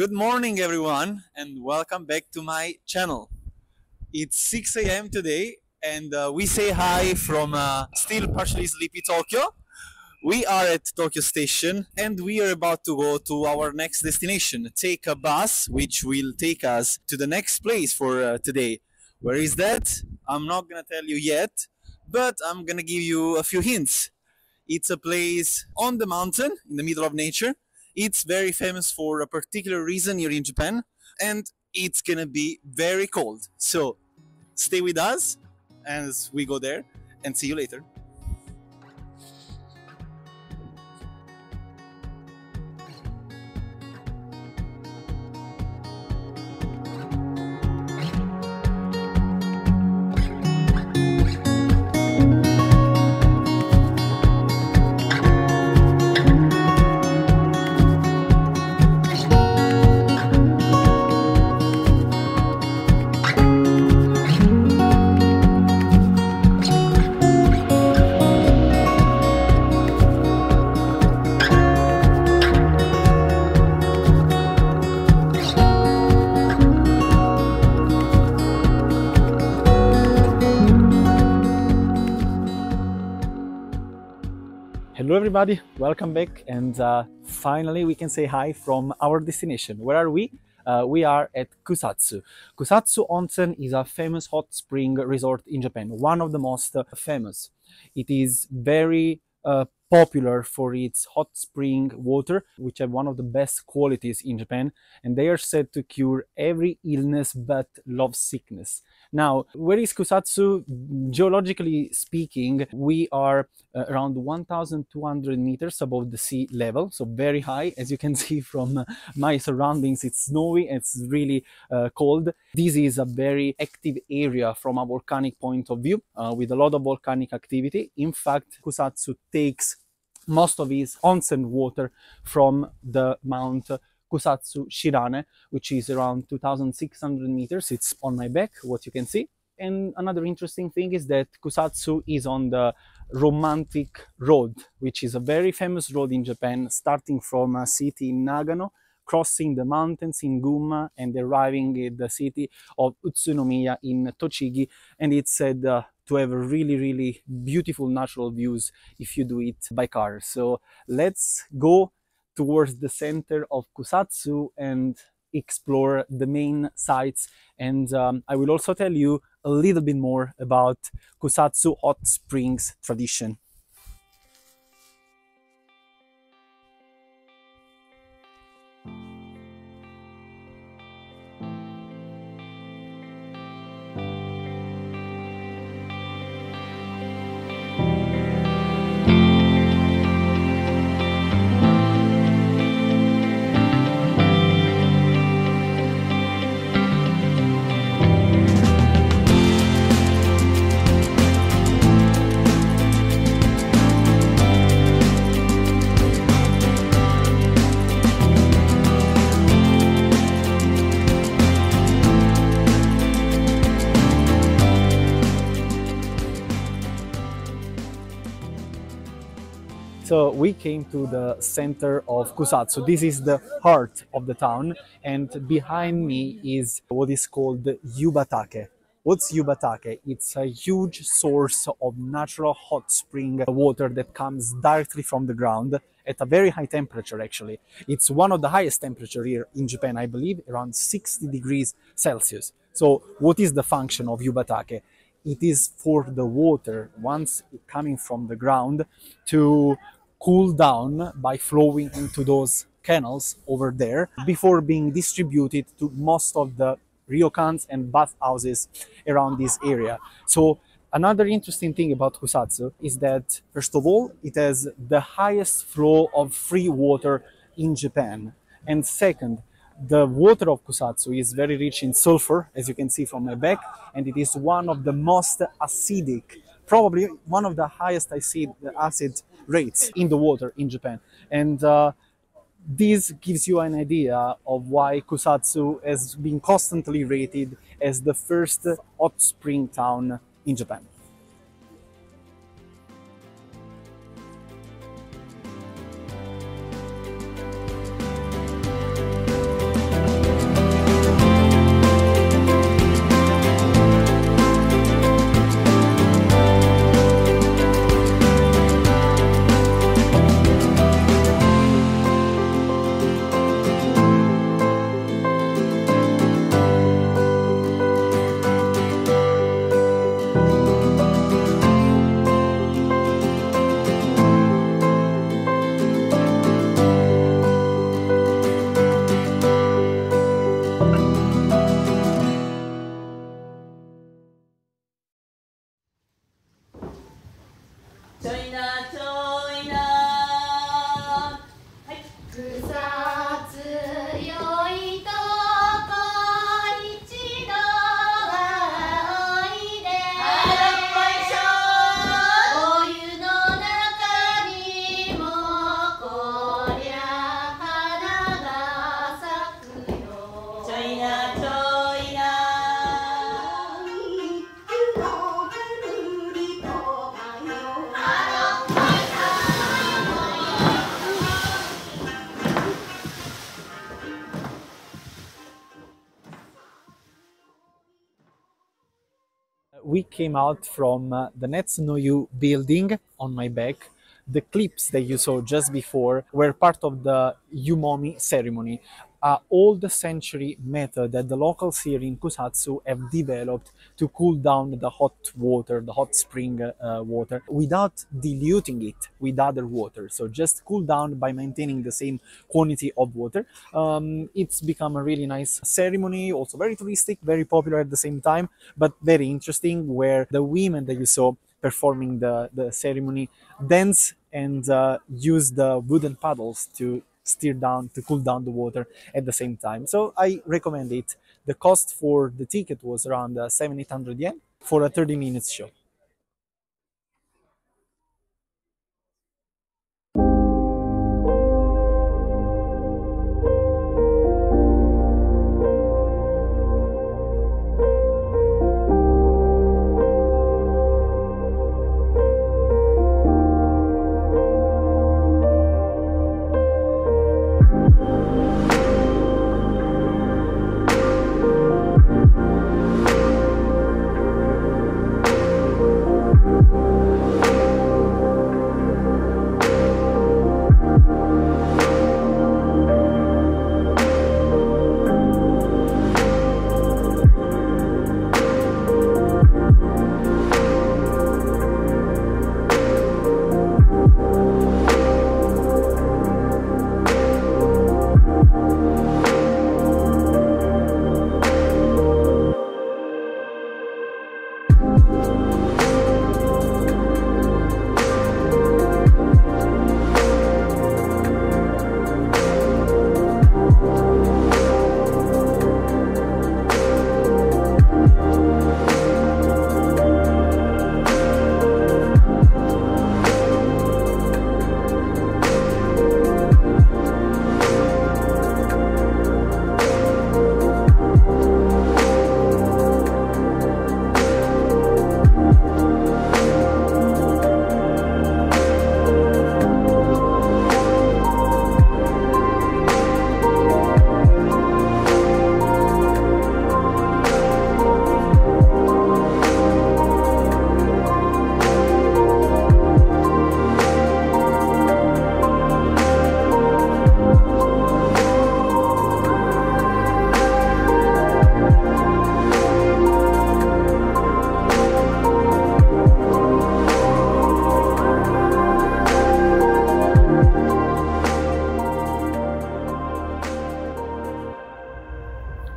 Good morning, everyone, and welcome back to my channel. It's 6 a.m. today, and uh, we say hi from uh, still partially sleepy Tokyo. We are at Tokyo Station, and we are about to go to our next destination. Take a bus, which will take us to the next place for uh, today. Where is that? I'm not gonna tell you yet, but I'm gonna give you a few hints. It's a place on the mountain in the middle of nature. It's very famous for a particular reason here in Japan, and it's gonna be very cold. So stay with us as we go there, and see you later. Everybody. Welcome back. And uh, finally, we can say hi from our destination. Where are we? Uh, we are at Kusatsu. Kusatsu Onsen is a famous hot spring resort in Japan, one of the most famous. It is very uh, popular for its hot spring water, which have one of the best qualities in Japan, and they are said to cure every illness but love sickness. Now, where is Kusatsu? Geologically speaking, we are uh, around 1,200 meters above the sea level, so very high. As you can see from my surroundings, it's snowy, it's really uh, cold. This is a very active area from a volcanic point of view, uh, with a lot of volcanic activity. In fact, Kusatsu takes most of its onsen water from the Mount Kusatsu Shirane, which is around 2,600 meters. It's on my back, what you can see. And another interesting thing is that Kusatsu is on the Romantic Road, which is a very famous road in Japan, starting from a city in Nagano, crossing the mountains in Gunma and arriving at the city of Utsunomiya in Tochigi. And it's said to have really, really beautiful natural views if you do it by car. So let's go towards the center of Kusatsu and explore the main sites. And um, I will also tell you a little bit more about Kusatsu hot springs tradition. So we came to the center of Kusatsu. This is the heart of the town, and behind me is what is called Yubatake. What's Yubatake? It's a huge source of natural hot spring water that comes directly from the ground at a very high temperature actually. It's one of the highest temperature here in Japan, I believe, around 60 degrees Celsius. So what is the function of Yubatake? It is for the water, once coming from the ground, to cool down by flowing into those canals over there before being distributed to most of the ryokans and bathhouses around this area. So another interesting thing about Kusatsu is that first of all, it has the highest flow of free water in Japan. And second, the water of Kusatsu is very rich in sulfur, as you can see from my back, and it is one of the most acidic, probably one of the highest acid, acid rates in the water in Japan. And uh, this gives you an idea of why Kusatsu has been constantly rated as the first hot spring town in Japan. China, China. Came out from uh, the Netsunoyu building on my back. The clips that you saw just before were part of the Yumomi ceremony, a old century method that the locals here in Kusatsu have developed to cool down the hot water, the hot spring uh, water, without diluting it with other water. So just cool down by maintaining the same quantity of water. Um, it's become a really nice ceremony, also very touristic, very popular at the same time, but very interesting. Where the women that you saw performing the, the ceremony dance and uh, use the wooden paddles to steer down to cool down the water at the same time. So I recommend it. The cost for the ticket was around uh, 7 800 yen for a 30 minutes show.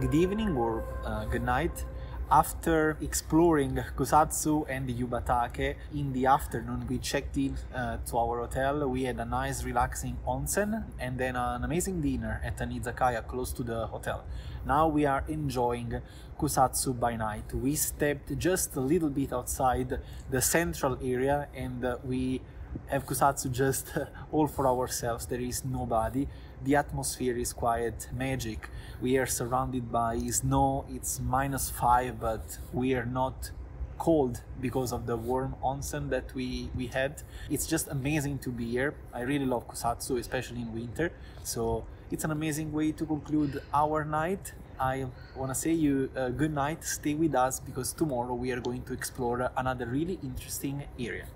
Good evening or uh, good night. After exploring Kusatsu and Yubatake in the afternoon, we checked in uh, to our hotel. We had a nice, relaxing onsen and then an amazing dinner at an izakaya close to the hotel. Now we are enjoying Kusatsu by night. We stepped just a little bit outside the central area and uh, we have Kusatsu just all for ourselves. There is nobody. The atmosphere is quite magic. We are surrounded by snow. It's minus five, but we are not cold because of the warm onsen that we we had. It's just amazing to be here. I really love Kusatsu, especially in winter. So it's an amazing way to conclude our night. I want to say you uh, good night. Stay with us because tomorrow we are going to explore another really interesting area.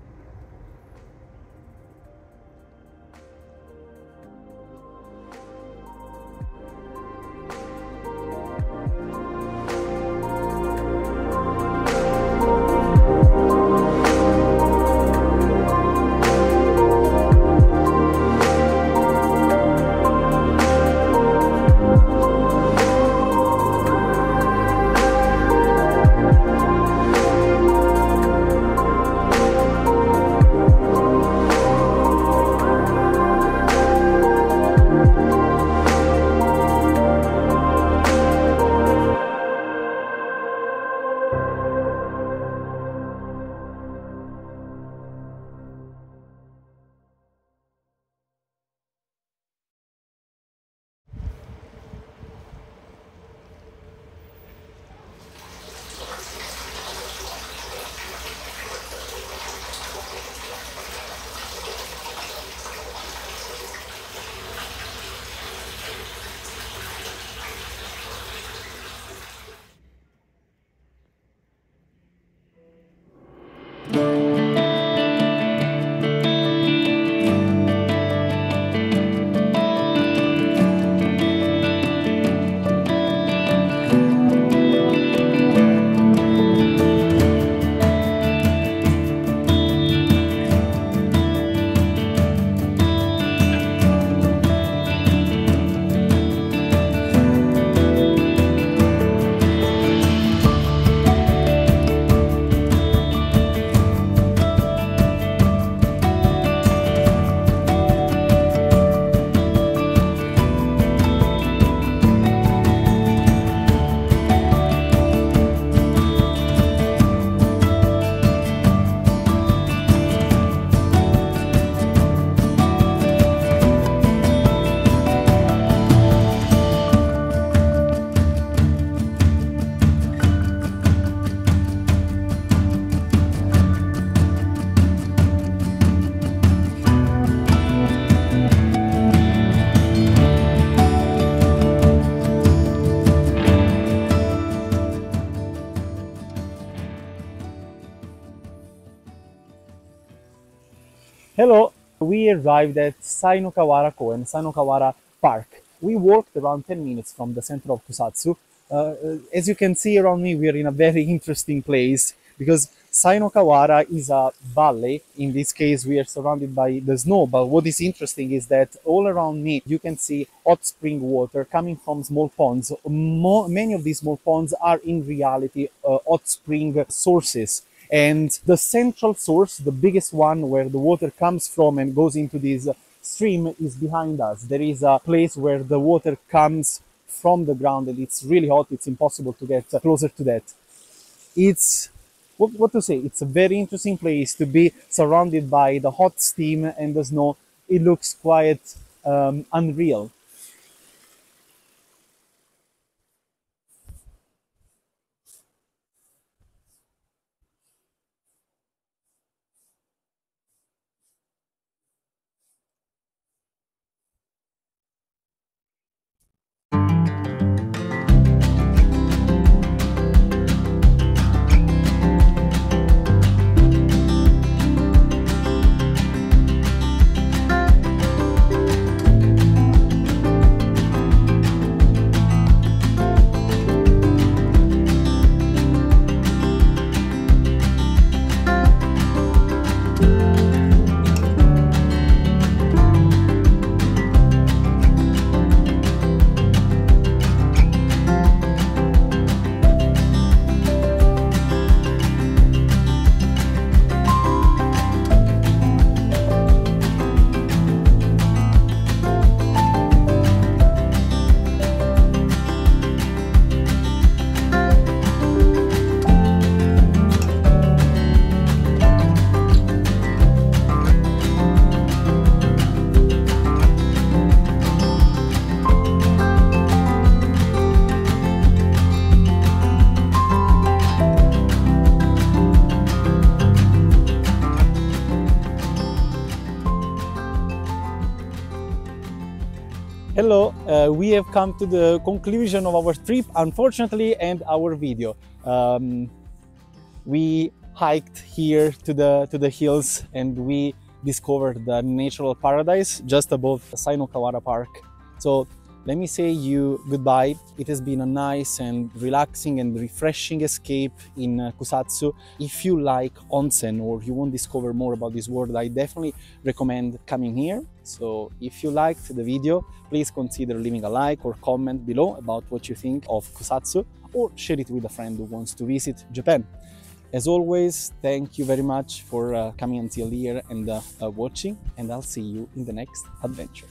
We arrived at Sainokawara Koen, Sainokawara Park. We walked around 10 minutes from the center of Kusatsu. Uh, uh, as you can see around me, we are in a very interesting place because Sainokawara is a valley. In this case, we are surrounded by the snow. But what is interesting is that all around me, you can see hot spring water coming from small ponds. Mo many of these small ponds are in reality uh, hot spring sources. And the central source, the biggest one where the water comes from and goes into this stream is behind us. There is a place where the water comes from the ground and it's really hot. It's impossible to get closer to that. It's what, what to say? It's a very interesting place to be surrounded by the hot steam and the snow. It looks quite um, unreal. Hello, uh, we have come to the conclusion of our trip, unfortunately, and our video. Um, we hiked here to the to the hills and we discovered the natural paradise just above Sainokawara Park. So let me say you goodbye. It has been a nice and relaxing and refreshing escape in uh, Kusatsu. If you like onsen or you want to discover more about this world, I definitely recommend coming here. So if you liked the video, please consider leaving a like or comment below about what you think of Kusatsu or share it with a friend who wants to visit Japan. As always, thank you very much for uh, coming until here and uh, uh, watching, and I'll see you in the next adventure.